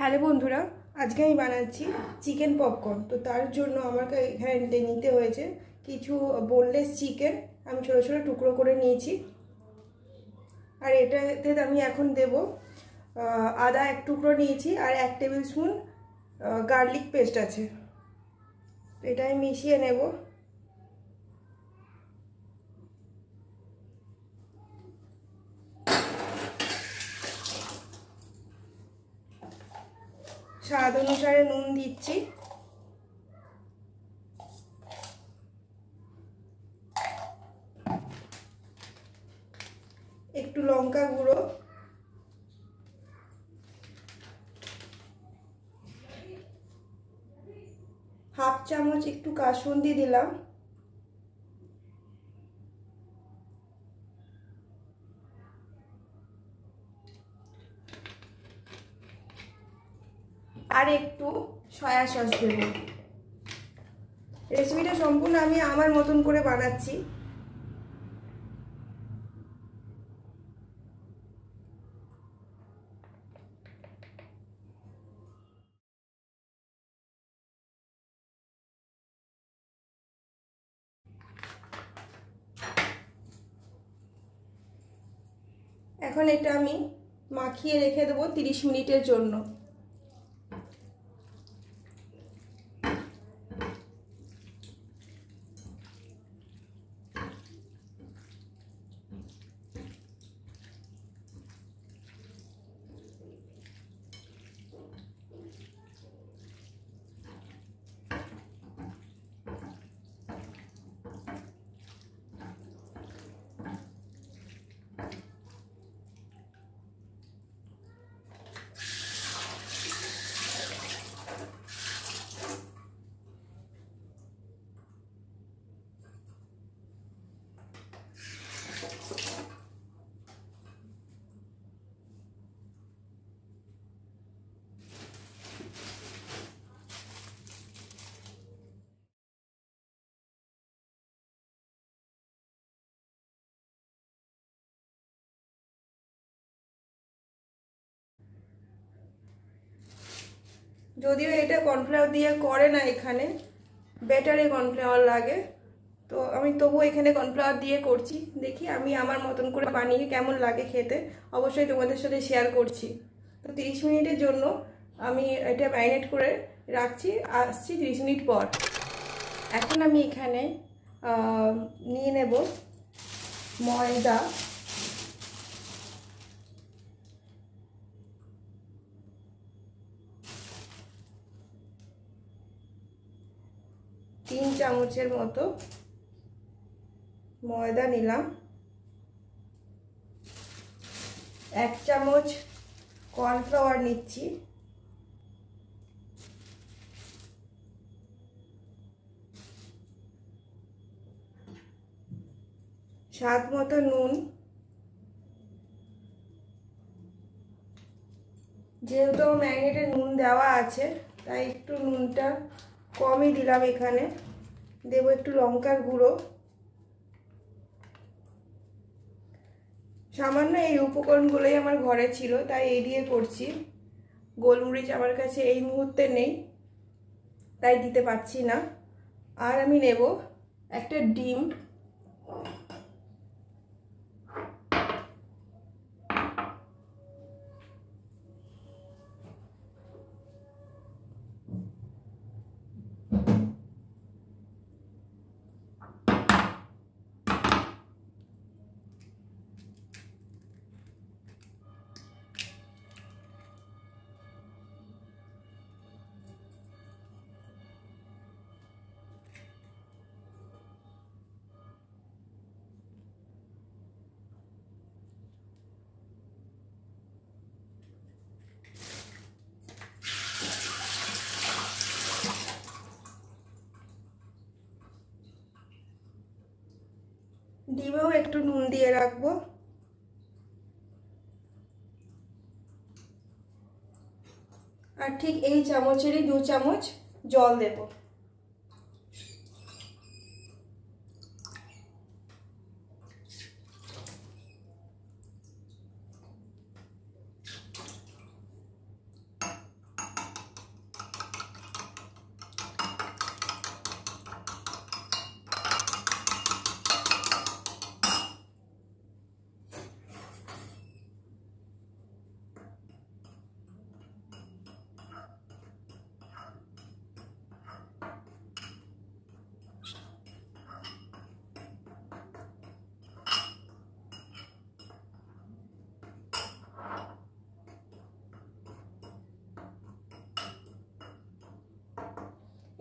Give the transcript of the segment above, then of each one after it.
Hello বন্ধুরা, আজকে আমি বানাচ্ছি চিকেন পপকর্ন তো তার জন্য আমাকে এখানে নিতে হয়েছে কিছু বোনলেস চিকেন আমি ছোটো ছোটো টুকরো করে নিয়েছি। আর এটাতে আমি এখন দেব আদা এক টুকরো নিয়েছি আর এক টেবিল স্পুন গার্লিক পেস্ট আছে। এটা আমি মিশিয়ে নেব। স্বাদ অনুসারে নুন দিচ্ছি। একটু লঙ্কা গুঁড়ো। হাফ চামচ একটু কাসুন্দি দিলাম। আর একটু সয়া সস দেব। রেসিপিটা সম্পূর্ণ আমি আমার মতন করে বানাচ্ছি। এখন এটা আমি মাখিয়ে রেখে দেবো তিরিশ মিনিটের জন্য। যদিও এটা কর্নফ্লাওয়ার দিয়ে করে না এখানে। ব্যাটারে কর্নফ্লাওয়ার লাগে। তো আমি তবু এখানে কর্নফ্লাওয়ার দিয়ে করছি। দেখি আমি আমার মতন করে বানিয়ে কেমন লাগে খেতে। অবশ্যই তোমাদের সাথে শেয়ার করছি। তো তিরিশ মিনিটের জন্য আমি এটা ম্যারিনেট করে রাখছি। আসছি তিরিশ মিনিট পর। এখন আমি এখানে নিয়ে নেব ময়দা। তিন চামচের মতো ময়দা নিলাম। এক চামচ কর্নফ্লাওয়ার নিচ্ছি। স্বাদ মতো নুন। যেহেতু ম্যাগনেটে নুন দেওয়া আছে, তাই একটু নুনটা কমই দিলাম এখানে। দেব একটু লঙ্কার গুঁড়ো। সামান্য এই উপকরণগুলোই আমার ঘরে ছিল, তাই এই দিয়ে করছি। গোলমরিচ আমার কাছে এই মুহূর্তে নেই, তাই দিতে পারছি না। আর আমি নেব একটা ডিম। ডিমেও একটু নুন দিয়ে রাখব। আর ঠিক এই চামচেরই দু চামচ জল দেব।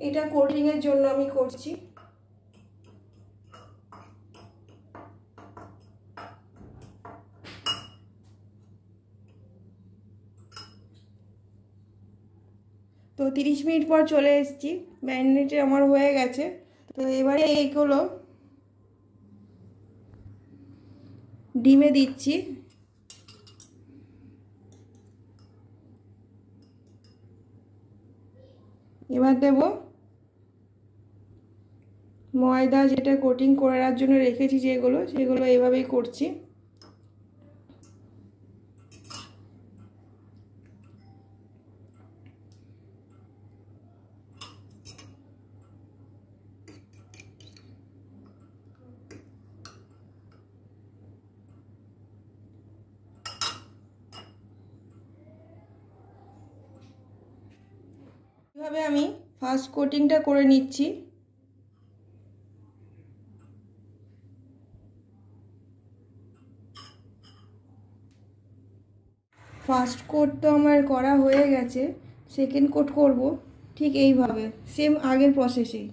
এটা কোল্ড্রিংয়ের জন্য আমি করছি। তো তিরিশ মিনিট পর চলে এসেছি। ম্যারিনেটে আমার হয়ে গেছে। তো এবারে এইগুলো ডিমে দিচ্ছি। এবার দেব ময়দা যেটা কোটিং করার জন্য রেখেছি যেগুলো, সেগুলো এভাবেই করছি। আমি ফার্স্ট কোটিংটা করে নিচ্ছি। ফার্স্ট কোট তো আমার করা হয়ে গেছে সেকেন্ড কোট করব, ঠিক এইভাবে সেম আগের প্রসেসেই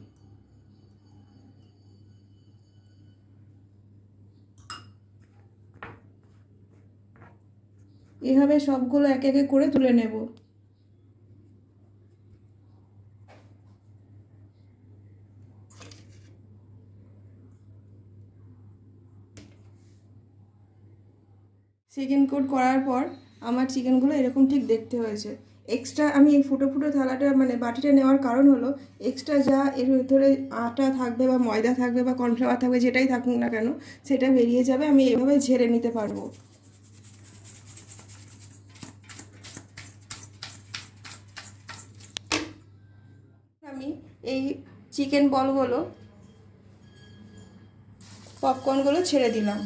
এভাবে সবগুলো এক একে করে তুলে নেব। সেকেন্ড কোট করার পর আমার চিকেনগুলো এরকম ঠিক দেখতে হয়েছে। এক্সট্রা আমি এই ফুটো ফুটো থালাটা মানে বাটিটা নেওয়ার কারণ হলো এক্সট্রা যা এর ভেতরে আটা থাকবে বা ময়দা থাকবে বা কর্নফ্লাওয়ার থাকবে, যেটাই থাকুক না কেন, সেটা বেরিয়ে যাবে, আমি এভাবে ঝেড়ে নিতে পারব। আমি এই চিকেন বলগুলো পপকর্নগুলো ছেড়ে দিলাম।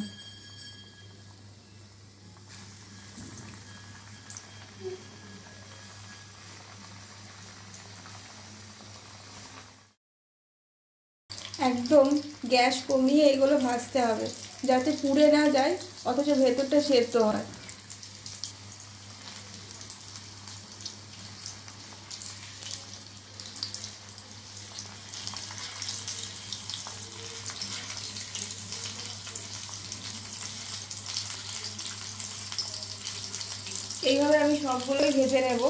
একদম গ্যাস কমিয়ে এগুলো ভাজতে হবে। যাতে পুড়ে না যায়, অথচ ভেতরটা সেদ্ধ হয়। এইভাবে আমি সবগুলোই ভেজে নেব।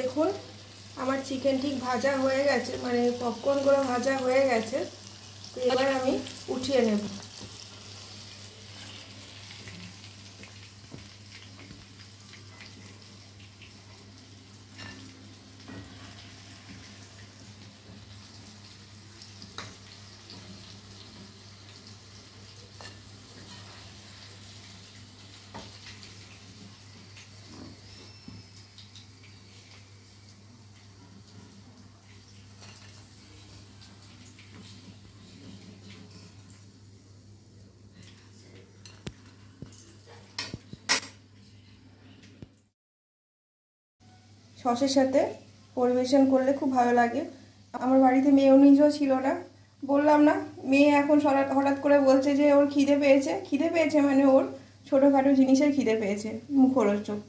দেখুন, আমার চিকেন ঠিক ভাজা হয়ে গেছে মানে পপকর্নগুলো ভাজা হয়ে গেছে। তো এবার আমি উঠিয়ে নেব। সসের সাথে পরিবেশন করলে খুব ভালো লাগে। আমার বাড়িতে মেয়েও মেয়নিজও ছিল না। বললাম, না, মেয়ে এখন হঠাৎ করে বলছে যে ওর খিদে পেয়েছে। খিদে পেয়েছে মানে ওর ছোটোখাটো জিনিসের খিদে পেয়েছে, মুখরোচক।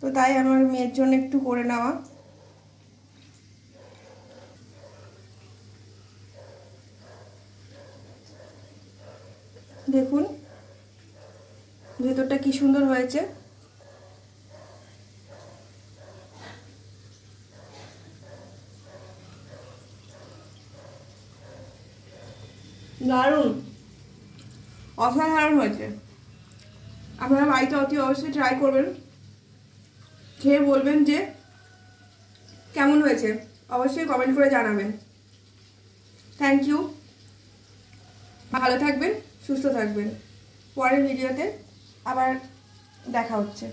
তো তাই আমার মেয়ের জন্য একটু করে নেওয়া। দেখুন, ভেতরটা কি সুন্দর হয়েছে। অসাধারণ হয়েছে। আপনারা বাড়িতে অতি অবশ্যই ট্রাই করবেন। খেয়ে বলবেন যে কেমন হয়েছে। অবশ্যই কমেন্ট করে জানাবেন। থ্যাংক ইউ ভালো থাকবেন, সুস্থ থাকবেন। পরের ভিডিওতে আবার দেখা হচ্ছে।